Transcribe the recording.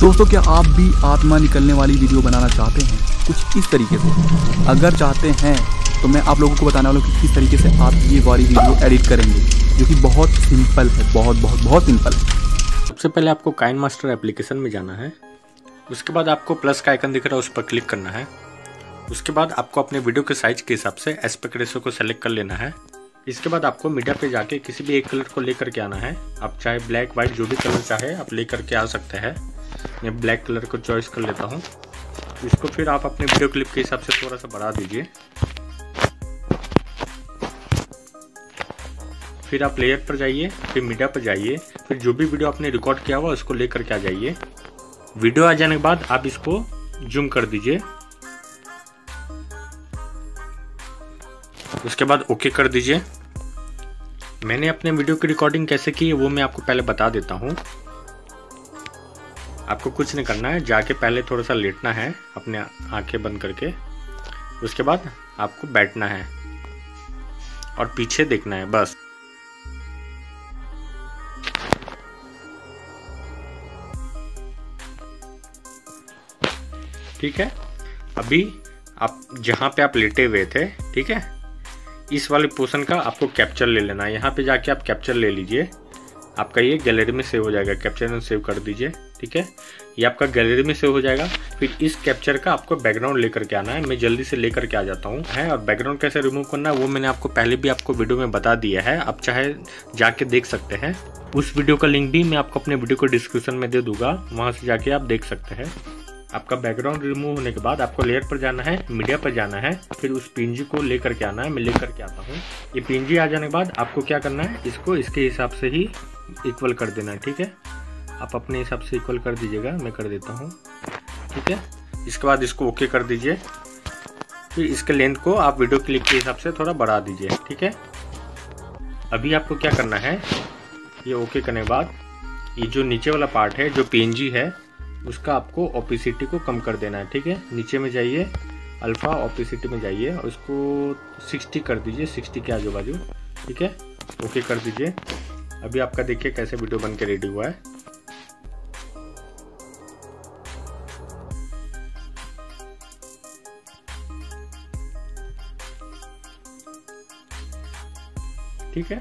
दोस्तों, क्या आप भी आत्मा निकलने वाली वीडियो बनाना चाहते हैं? कुछ इस तरीके से। अगर चाहते हैं तो मैं आप लोगों को बताने वाला हूँ कि किस तरीके से आप ये वाली वीडियो एडिट करेंगे, जो कि बहुत सिंपल है, बहुत बहुत बहुत सिंपल है। सबसे पहले आपको काइन मास्टर एप्लीकेशन में जाना है। उसके बाद आपको प्लस का आइकन दिख रहा है, उस पर क्लिक करना है। उसके बाद आपको अपने वीडियो के साइज़ के हिसाब से एस्पेक्ट रेशो को सेलेक्ट कर लेना है। इसके बाद आपको मीडिया पे जाके किसी भी एक कलर को लेकर के आना है। आप चाहे ब्लैक वाइट जो भी कलर चाहे, आप लेकर के आ सकते हैं। मैं ब्लैक कलर को चॉइस कर लेता हूँ। इसको फिर आप अपने वीडियो क्लिप के हिसाब से थोड़ा सा बढ़ा दीजिए। फिर आप लेयर पर जाइए, फिर मीडिया पर जाइए, फिर जो भी वीडियो आपने रिकॉर्ड किया हुआ उसको लेकर के आ जाइए। वीडियो आ जाने के बाद आप इसको जूम कर दीजिए। उसके बाद ओके कर दीजिए। मैंने अपने वीडियो की रिकॉर्डिंग कैसे की है, वो मैं आपको पहले बता देता हूँ। आपको कुछ नहीं करना है, जाके पहले थोड़ा सा लेटना है, अपने आँखें बंद करके। उसके बाद आपको बैठना है और पीछे देखना है, बस। ठीक है? अभी आप, जहाँ पे आप लेटे हुए थे, ठीक है? इस वाले पोर्शन का आपको कैप्चर ले लेना है। यहाँ पे जाके आप कैप्चर ले लीजिए। आपका ये गैलरी में सेव हो जाएगा। कैप्चर में सेव कर दीजिए। ठीक है? ये आपका गैलरी में सेव हो जाएगा। फिर इस कैप्चर का आपको बैकग्राउंड लेकर के आना है। मैं जल्दी से लेकर के आ जाता हूँ। है, और बैकग्राउंड कैसे रिमूव करना है, वो मैंने आपको पहले भी आपको वीडियो में बता दिया है। आप चाहे जाके देख सकते हैं। उस वीडियो का लिंक भी मैं आपको अपने वीडियो को डिस्क्रिप्शन में दे दूँगा। वहाँ से जाके आप देख सकते हैं। आपका बैकग्राउंड रिमूव होने के बाद आपको लेयर पर जाना है मीडिया पर जाना है। फिर उस पिंजी को लेकर के आना है। मैं लेकर के आता हूँ। ये पिंजी आ जाने के बाद आपको क्या करना है? इसको इसके हिसाब से ही इक्वल कर देना है, ठीक है? आप अपने हिसाब से इक्वल कर दीजिएगा, मैं कर देता हूँ। ठीक है? इसके बाद इसको ओके कर दीजिए। फिर इसके लेंथ को आप वीडियो क्लिप के हिसाब से थोड़ा बढ़ा दीजिए, ठीक है? अभी आपको क्या करना है, ये ओके करने के बाद, ये जो नीचे वाला पार्ट है, जो पीएनजी है, उसका आपको ओपिसिटी को कम कर देना है, ठीक है? नीचे में जाइए अल्फ़ा ओपिसिटी में जाइए, और इसको 60 कर दीजिए 60 के आजू बाजू ठीक है? ओके कर दीजिए। अभी आपका देखिए कैसे वीडियो बन के रेडी हुआ है। ठीक है?